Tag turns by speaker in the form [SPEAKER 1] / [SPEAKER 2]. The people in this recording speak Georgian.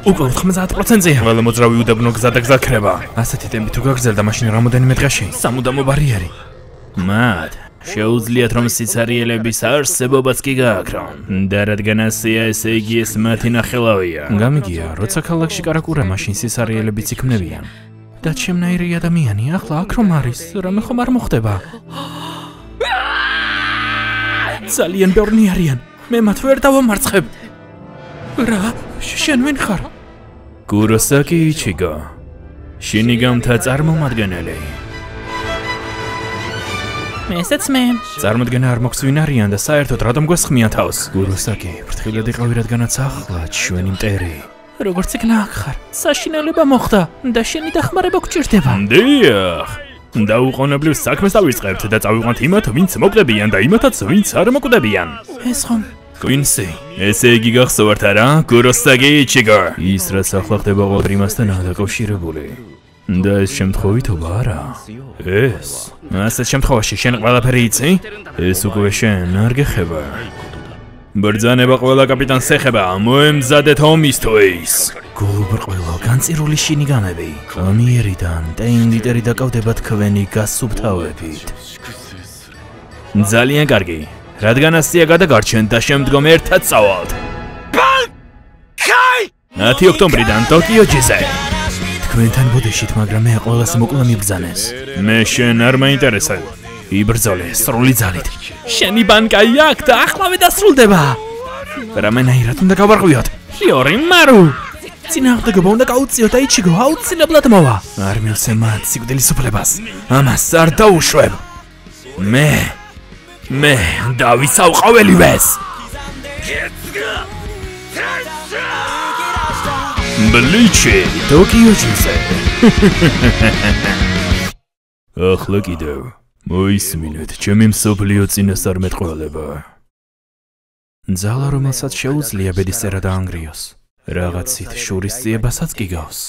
[SPEAKER 1] უკვე 90%-ია. ყველა მოძრავი უდაბნო გზა და გზა ქრება. ასეთი ტემპით თუ გაგრძელდა, მაშინ რამოდენიმე დღეში სამუდამო ბარიერი. მათ შეუძლიათ რომ სიცარიელების არსებობაც კი გააკრონ. და რადგან ასეა, ესე იგი ეს მათი ნახელავია. გამიგია, როცა ქალაქში კარაკურა, მაშინ სიცარიელებიც იქმნებიან. და ჩემნაირი ადამიანი ახლა აქ რომ არის, რამე ხომ არ მოხდება? ძალიან ბევრი არიან. მე მათ ვერ დავამარცხებ. რა? შენ ვინ ხარ? კუროსაკი იჩიგო. შინიგამთა წარმომადგენელი.
[SPEAKER 2] მესაც მე.
[SPEAKER 1] წარმოდგენა არ მოხსვინ არიან და საერთოდ რატომ გვესხმიან თავს? კუროსაკი, ფრთხილად იყავი რადგანაც ახლა ჩვენი მტერი.
[SPEAKER 2] როგორც იქნა აქ ხარ? საშინელება მოხდა და შენი დახმარება გჭირდება.
[SPEAKER 1] დიახ. დაუყოვნებლივ საქმეს დავიწყებთ და წავიყვანთ იმათ, ვინც მოკვდებიან და იმათაც, ვინც არ მოკვდებიან.
[SPEAKER 2] ეს ხომ
[SPEAKER 1] კუინსი, ესე იგი გახსოვართ არა? კუროსაკი იჩიგო. ის რაც ახლა ხდება ყოველ იმასთან დაკავშირებული. და ეს შემთხვევითობა არა. ეს. ასეთ შემთხვევაში შენ ყველაფერი იცი? ეს უკვე შენ არ გეხება. ბრძანება ყველა კაპიტანს ეხება, მოემზადეთ ომისთვის. გულუბრყვილო, განწირული შინიგანები. ამიერიდან ტეინლიტერი დაკავდება თქვენი გასუფთავებით. ძალიან კარგი. რადგან ასია გადაგარჩენ და შემდგომ ერთად წავალთ. კაი! 10 ოქტომბრიდან ტოკიოჯიზე. თქვენთან ბოდიშით, მაგრამ მე ყოველას მოკლა მიბრძანეს. მე შენ არ მაინტერესებ. იბრძოლე სრული ძალით. შენი ბანკა იქ და ახლავე დასრულდება. რამენაირად უნდა გავარღვიოთ. შიორი მარუ. წინააღმდეგობა უნდა გაუწიოთ და იჩიგო აუცილებლად მოვა. არ მილსე მათ სიკვდილის უფლებას. ამას არ დაუშვებ. მე მე დავისავ ყოველივეს. ბლიჩი ტოკიოჯიზე. ახლა კიდევ მოისმინეთ ჩემი მსოფლიო წინასწარმეტყველება. ძალა რომელსაც შეუძლია ბედისწერა დაანგრიოს, რაღაცით შურისძიებასაც კი გავს.